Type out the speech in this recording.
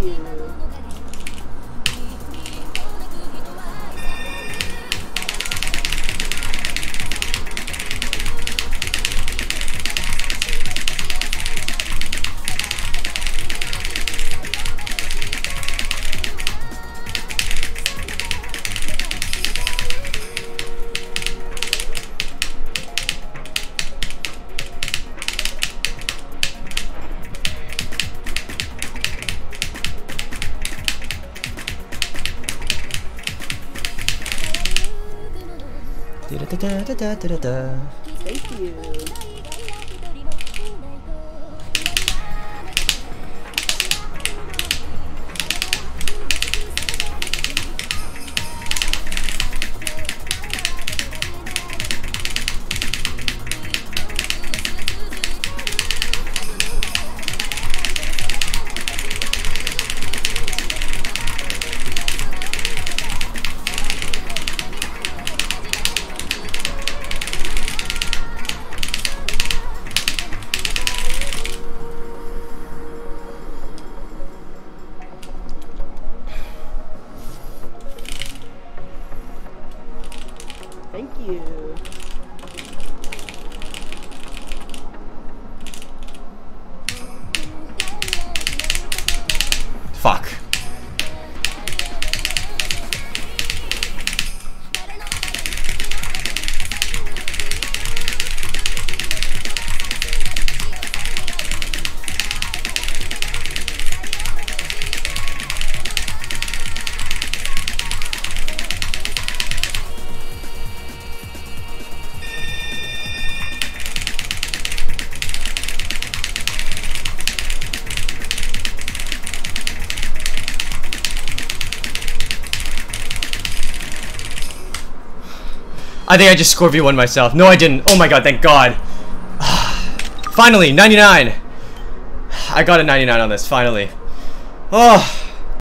tiene. Da-da-da-da-da-da-da. Thank you. I think I just Scorpio one myself. No, I didn't. Oh my god, thank god. Finally, 99. I got a 99 on this, finally. Oh.